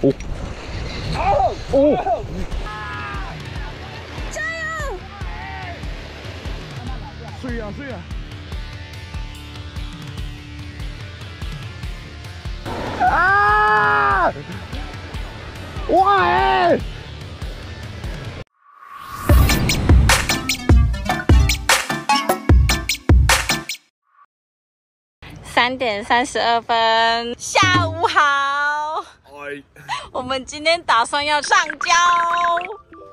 哦，哦，加油！睡啊睡啊！啊！哇哎！三点三十二分，下午好。哎，我们今天打算要上交。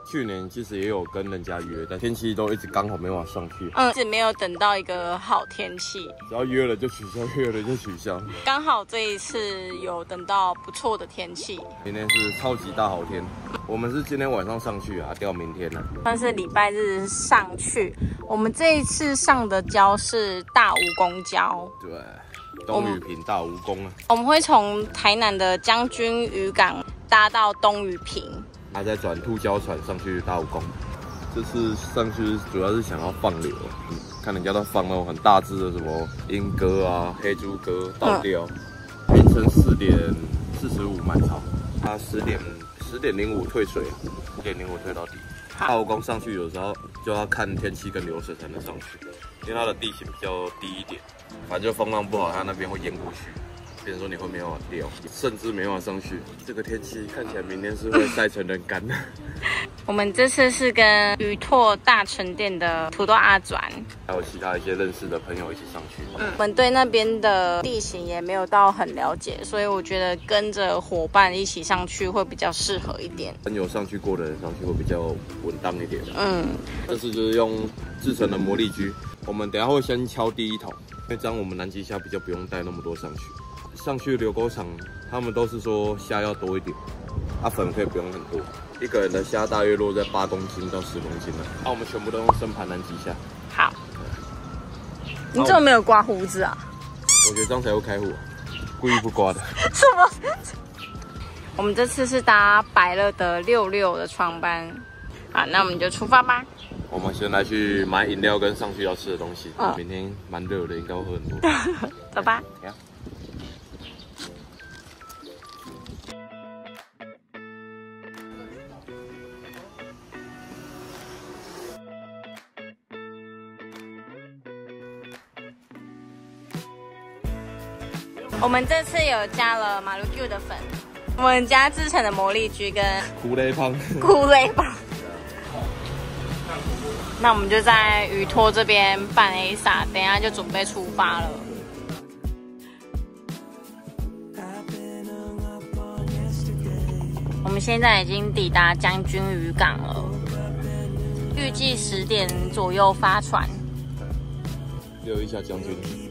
去年其实也有跟人家约，但天气都一直刚好没办法上去，嗯，一直没有等到一个好天气，只要约了就取消，约了就取消。刚好这一次有等到不错的天气，今天是超级大好天，我们是今天晚上上去啊，钓明天呢、算是礼拜日上去。我们这一次上的礁是大蜈蚣礁，对，东屿坪大蜈蚣啊，我们会从台南的将军渔港搭到东屿坪。他再转兔胶船上去大蜈蚣。这次上去主要是想要放流，嗯，看人家都放那种很大只的什么鹰哥啊、黑猪哥、倒钓。凌晨四点四十五满潮，他十点十点零五退水，十点零五退到底。大蜈蚣上去有时候就要看天气跟流水才能上去，因为它的地形比较低一点，反正就风浪不好，它那边会淹过去。别人说你会没办法钓，甚至没办法上去。这个天气看起来明天是会晒成人干的。我们这次是跟鱼拓大成店的土豆阿转，还有其他一些认识的朋友一起上去。嗯，我们对那边的地形也没有到很了解，所以我觉得跟着伙伴一起上去会比较适合一点。很有上去过的人上去会比较稳当一点。嗯，这次就是用制成的魔力狙，我们等一下会先敲第一桶，因为这样我们南极虾比较不用带那么多上去。上去流沟场，他们都是说虾要多一点，啊粉可以不用很多，一个人的虾大约落在八公斤到十公斤了。那、我们全部都用生盘南极虾，好。你怎么没有刮胡子啊？我觉得这样才会开户、啊，故意不刮的。什么？我们这次是搭百乐的六六的床班，好，那我们就出发吧。我们先来去买饮料跟上去要吃的东西。嗯明天蛮热的，应该会喝很多。走吧。我们这次有加了马路 Q 的粉，我们家自成的魔力菊跟苦雷棒，苦雷棒。那我们就在鱼托这边办 A 萨，等一下就准备出发了。我们现在已经抵达将军渔港了，预计十点左右发船。留一下将军。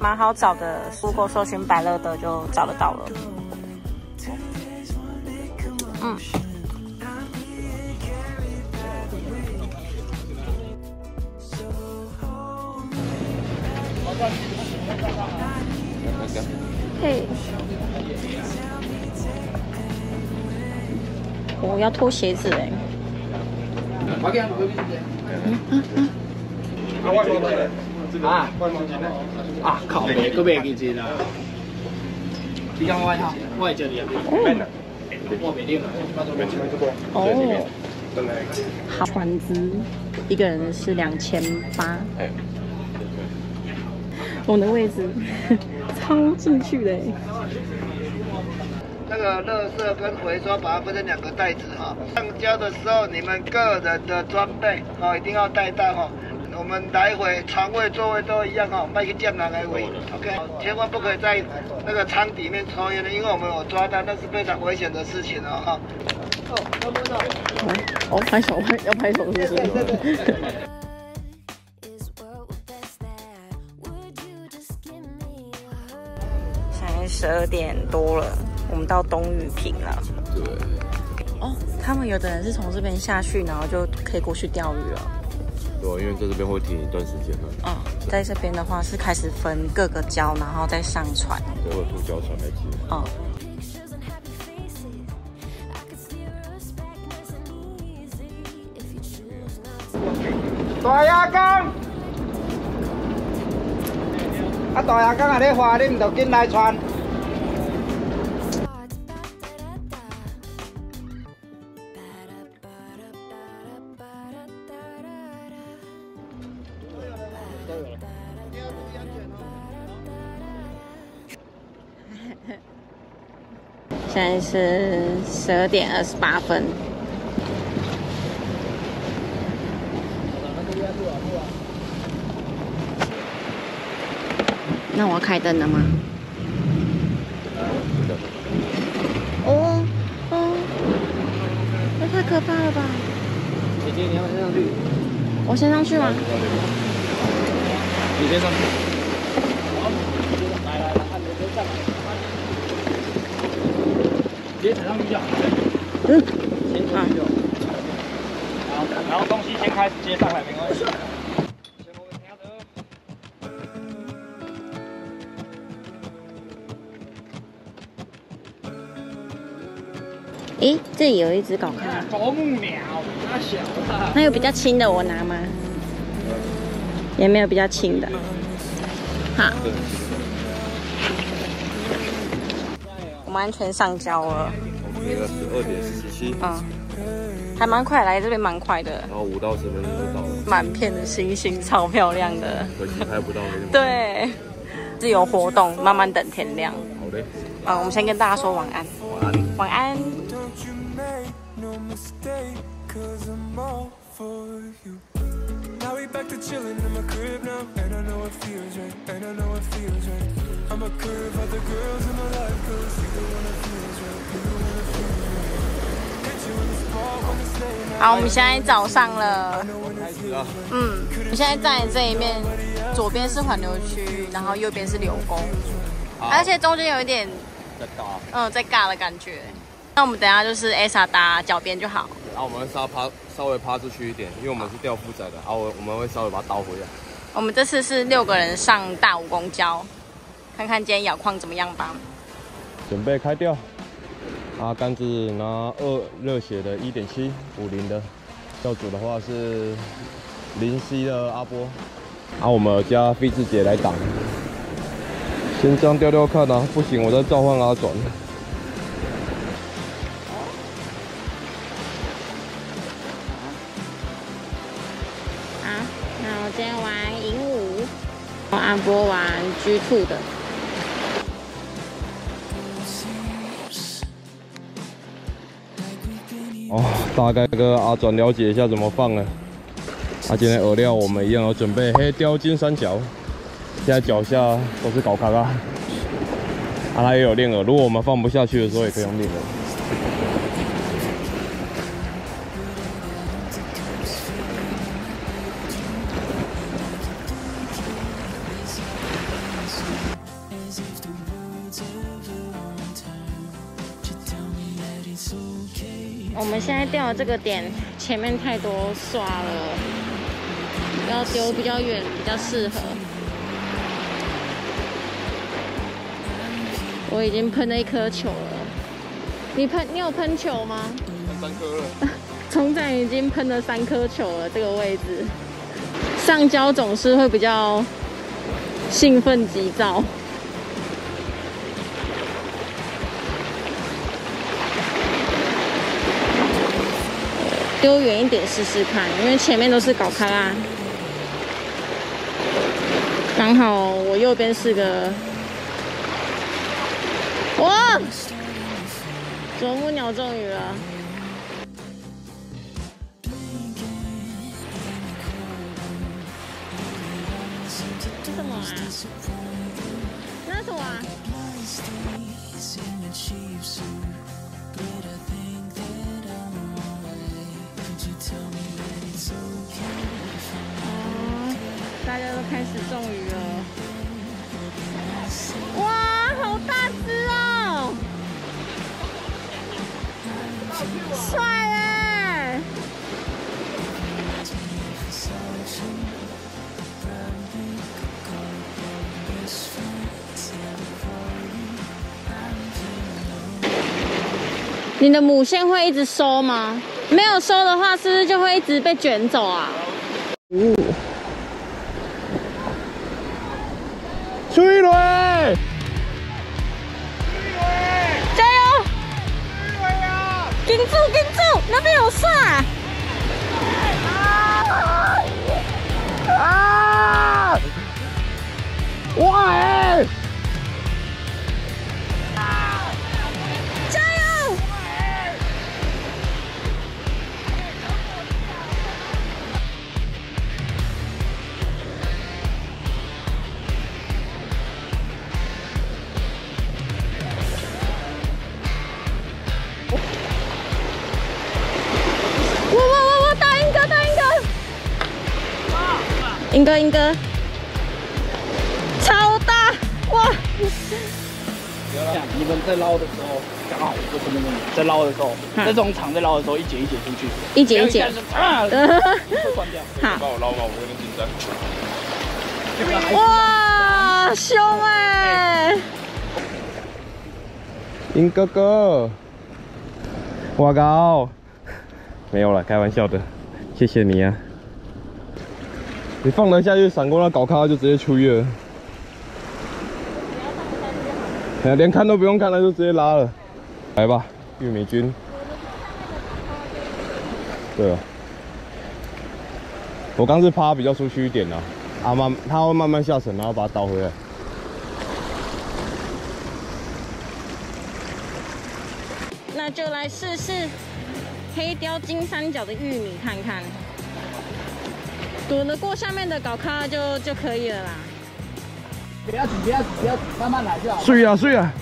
蛮好找的，Google 搜寻百乐德就找得到了。嗯，嘿，我要脱鞋子哎。啊，啊，靠北，搁袂记钱啦。你讲我好，我会叫你啊。我袂定啊。哦，好，船只一个人是两千八，哎，我的位置 超进去的欸那个垃圾跟回收把它分成两个袋子哈。上交的时候，你们个人的装备哦一定要带到哈。我们来回床位、座位都一样哈，卖去见人来回。OK，千万不可以在那个舱底面抽烟的，因为我们有抓到，那是非常危险的事情哦哈。哦，拍手拍要拍手是不是?现在十二点多了，我们到东雨坪了。对，哦，他们有的人是从这边下去，然后就可以过去钓鱼了。对，因为在这边会停一段时间嘛。嗯，在这边的话是开始分各个礁，然后再上船，或者渡礁船来接。嗯。大爷港，啊，大爷港啊，你花你唔就进来传。现在是十二点二十八分。那我要开灯了吗？哦哦，那太可怕了吧！姐姐，你要先上去？我先上去吗？你先上去。好，来来来，按钮先上来。直接踩上去就好。嗯，先上去就好。然后然后东西先开始接上来，没关系。先摸个听的。诶，这里有一只狗看，啄木鸟，它小啊。那有比较轻的我拿吗？也没有比较轻的。好，我们安全上交了，我们那个十二点四十七，嗯，还蛮快，来这边蛮快的，然后五到十分钟就到了，满片的星星，超漂亮的。可惜拍不到那个。，对，自由活动，慢慢等天亮。好嘞，嗯，我们先跟大家说晚安，晚安。晚安。We back to chillin' in my crib now, and I know it feels right, and I know it feels right. I'ma curve other girls in my life, cause you the one that feels right, you the one that feels right. Hit you in the spot when it's late night. 好，我们现在早上了。嗯，我现在站在这一面，左边是环流区，然后右边是柳沟，而且中间有一点嗯在尬的感觉。那我们等一下就是 ASA 打脚边就好。然后我们会稍趴稍微趴出去一点，因为我们是钓负载的，然后我我们会稍微把它倒回来。我们这次是六个人上大武公交，看看今天咬况怎么样吧。准备开钓，啊，杆子拿二热血的一点七五零的，钓主的话是零 C 的阿波，啊，我们加飞智姐来挡，先这样钓钓看啊，不行我再召唤阿转。阿波玩 G Two 的。哦，大概跟阿转了解一下怎么放了。啊，今天饵料我们一样有准备黑雕金三角，现在脚下都是搞卡卡。啊，它也有练饵，如果我们放不下去的时候，也可以用练饵。这个点前面太多刷了，要丢比较远比较适合。我已经喷了一颗球了，你喷你有喷球吗？三颗了。冲站已经喷了三颗球了，这个位置上交总是会比较兴奋急躁。丢远一点试试看，因为前面都是搞开啦。刚好我右边是个，哇！啄木鸟中鱼了。这什么啊？那是什么啊？大家都开始中鱼了。哇，好大只哦！帅哎！你的母线会一直收吗？没有收的话，是不是就会一直被卷走啊？跟住，跟住！那边有蒜。啊！哇哎！英哥，英哥，超大哇！你们在捞的时候，刚好就是那个在捞的时候，嗯在这种场在捞的时候，一节一节出去，一节一节啊，关掉。好，帮我捞吗？我有点紧张。哇，凶哎！英哥哥，我靠，没有了，开玩笑的，谢谢你啊。你放得下去，闪过那搞咖就直接出狱了。哎，连看都不用看了，就直接拉了。来吧，玉米菌。对啊，我刚是趴比较出去一点啊，啊慢，它会慢慢下沉，然后把它倒回来。那就来试试黑雕金三角的玉米看看，躲得过下面的搞咖就就可以了啦。不要紧，不要紧，不要紧，慢慢来就好。睡啊睡啊！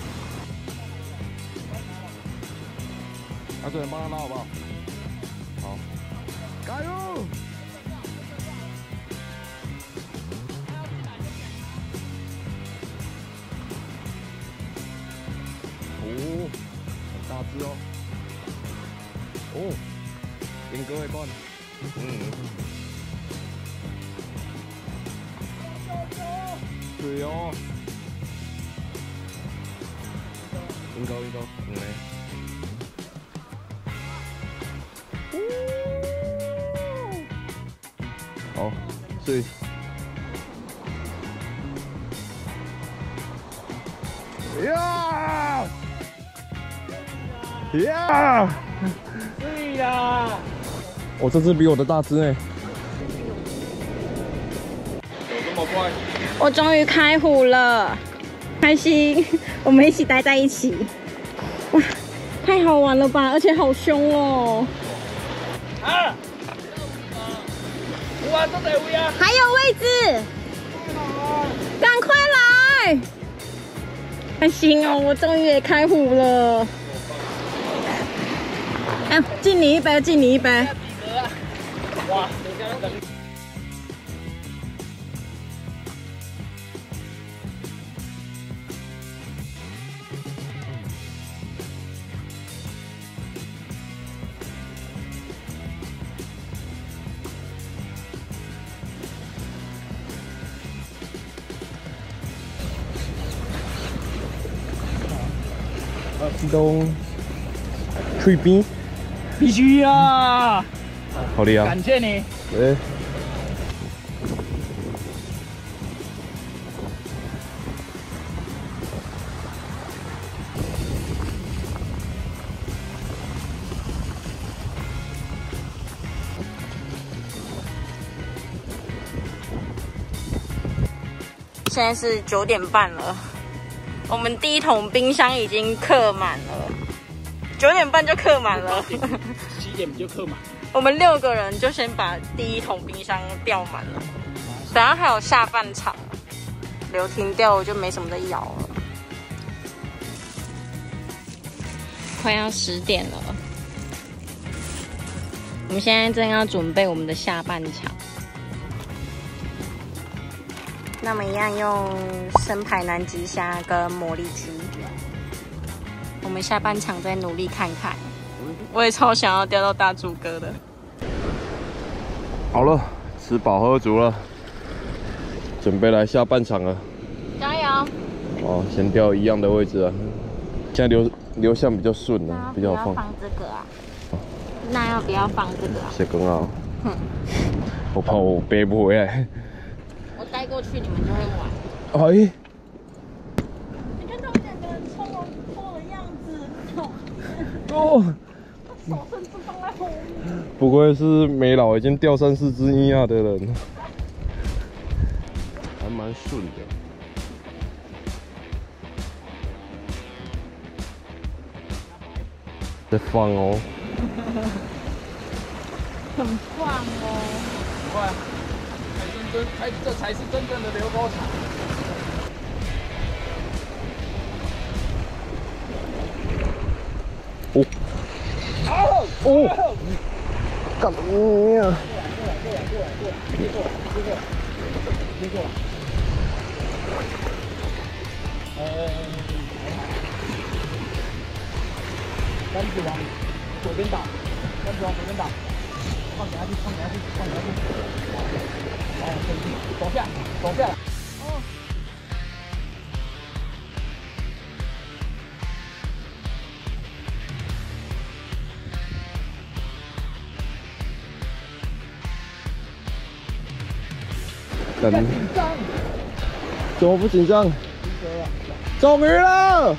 啊，这人帮他拉好不好？好，加油！哦，很大只哦。哦，英哥会灌。嗯。对哦。应高应高。好，睡。呀！呀！对呀，我这只比我的大只呢。有我终于开虎了，开心！我们一起待在一起，哇，太好玩了吧！而且好凶哦，啊！哇，都在乌鸦，还有位置，赶快来！开心哦，我终于也开虎了。哎，敬你一杯，敬你一杯。哇，东脆边，必须呀！好厉害感！谢你。哎，现在是九点半了，我们第一桶冰箱已经刻满了，九点半就刻满了。七点就刻满。我们六个人就先把第一桶冰箱吊满了，等下还有下半场，流停掉我就没什么在摇了。快要十点了，我们现在正要准备我们的下半场。那么一样用生排南极虾跟魔力鸡，我们下半场再努力看看。我也超想要钓到大猪哥的。好了，吃饱喝足了，准备来下半场了。加油！哦，先调一样的位置啊，现在流流向比较顺那啊，比较好放。放这个啊？那要不要放这个啊？谢更啊哼，我怕我背不回来。我带过去，你们就会玩。哎，你看他们两个人冲我破的样子，哦，手甚至放在后面。不愧是梅老已经钓三四只伊亚的人，还蛮顺的。在放哦，很棒哦！快，才，这才是真正的流沟场。哦，干你啊！接过来。呃，杆子往左边打，杆子往左边打，放下去，放下去，放下去。走下，走下来。等，紧张，怎么不紧张？终于了！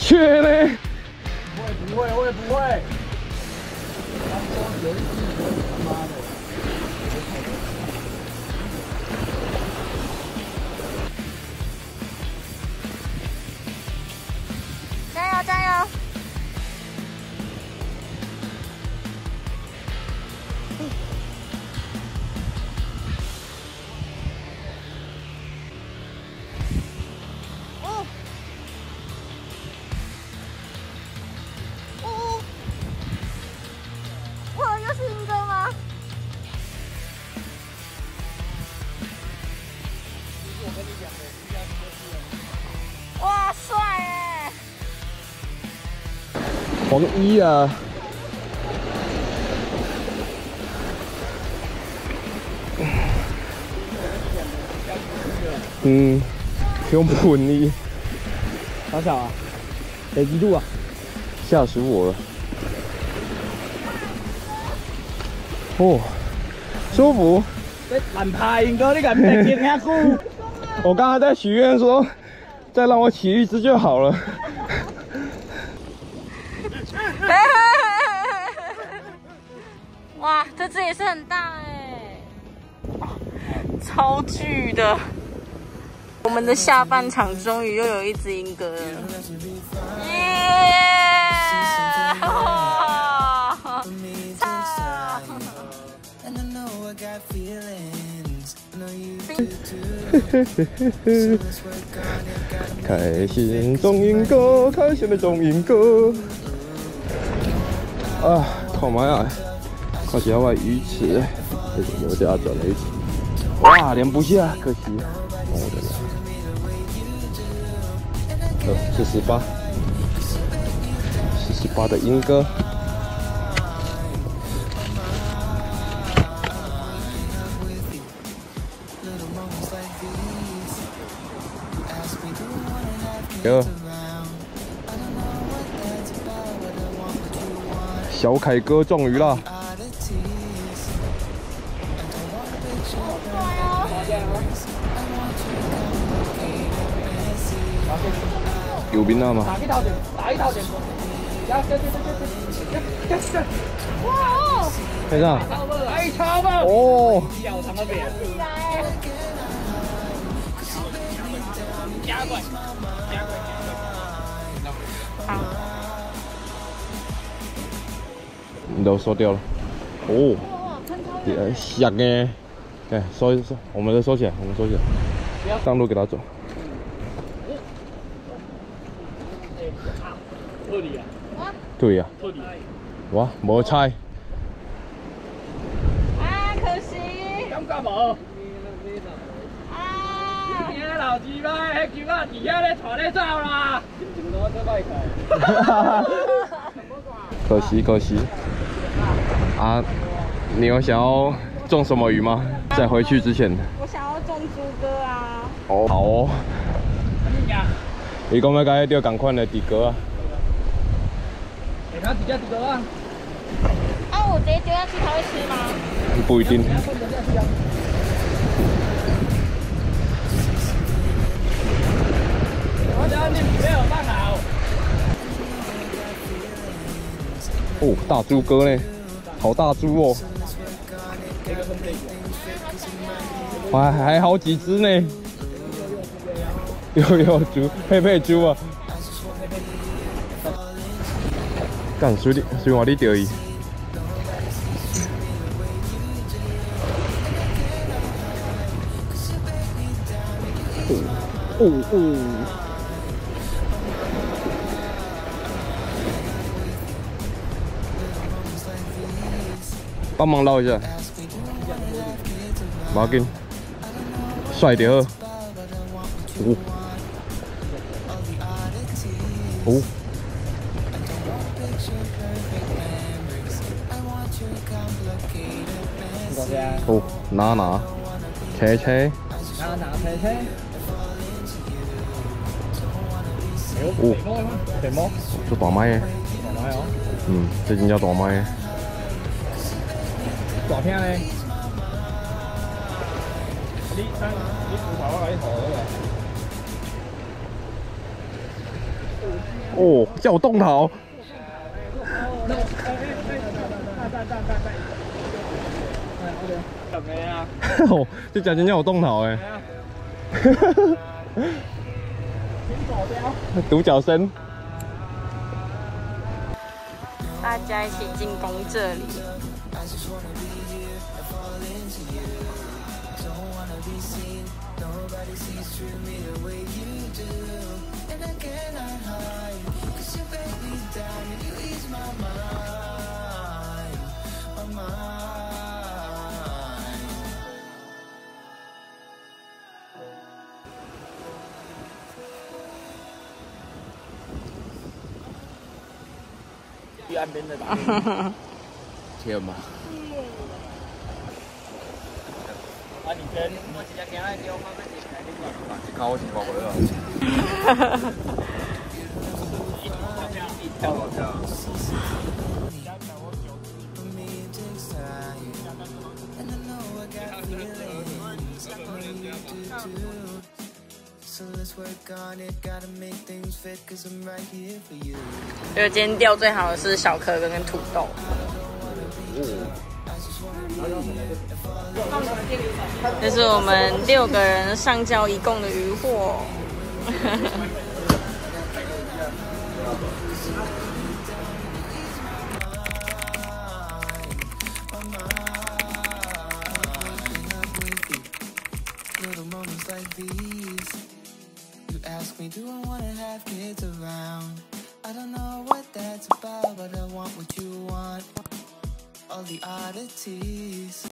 去呢？我也不会，我也不会。黄一啊！嗯，用喷你，多少啊？得几度啊？吓死我了！哦，舒服。这烂牌英哥，你敢不惊遐久？我刚才在许愿说，再让我起一只就好了。哇这只也是很大哎超巨的。我们的下半场终于又有一只英哥了。耶哇啊开心中英哥开心的中英哥啊好忙呀！靠郊外鱼池，这是刘家转了一次，哇，连不下，可惜。我的妈！呃，四十八，四十八的英哥。哟，小凯哥中鱼了。有冰了嘛？打一套点，打一套点。呀，对对对对对，呀呀呀！哇哦，看上。哎，超吧！哦，小长的脸。加快，加快。你都收掉了。哦，也响哎。对，收一收，我们的收起来，我们收起来。上路给他走。啊，对呀。哇，无猜。啊，可惜感觉无？啊，你个老鸡巴，迄球啊，伫遐咧带咧走啦。可惜可惜。啊，你有想要中什么鱼吗？在回去之前。我想要中猪哥啊！哦，好哦。你讲要甲迄钓共款的底哥啊？给他直接丢啊。啊，我直接丢下去，他会吃吗？不一定。我只要你没有办好。哦，大猪哥呢？好大猪哦！还还好几只呢。有有猪，佩佩猪啊！干水里水话你钓伊。哦哦哦！帮忙捞一下，不要紧，帅掉。哦，哦，拿拿，切切，拿拿车车。哦，肥猫，做大麦耶，大麦哦。嗯，这真叫大麦耶。大片嘞？你等你扶头我哦，叫我动桃，哦，这假真叫我动桃哎，独角声。大家一起进攻这里。去岸边的打。天嘛，啊，你跟我直接行来叫我妈妈进来，你讲。这靠我是跑回来。跳楼跳。觉得今天钓最好的是小壳跟土豆。这是我们六个人上交一共的渔获。Me, do I wanna have kids around? I don't know what that's about, but I want what you want. All the oddities.